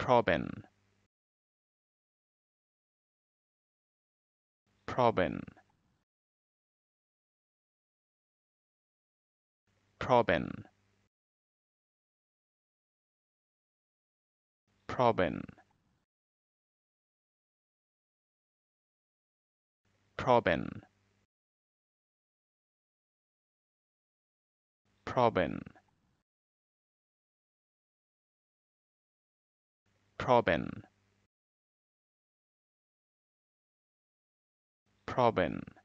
problem problem problem problem problem problem Proben. Proben.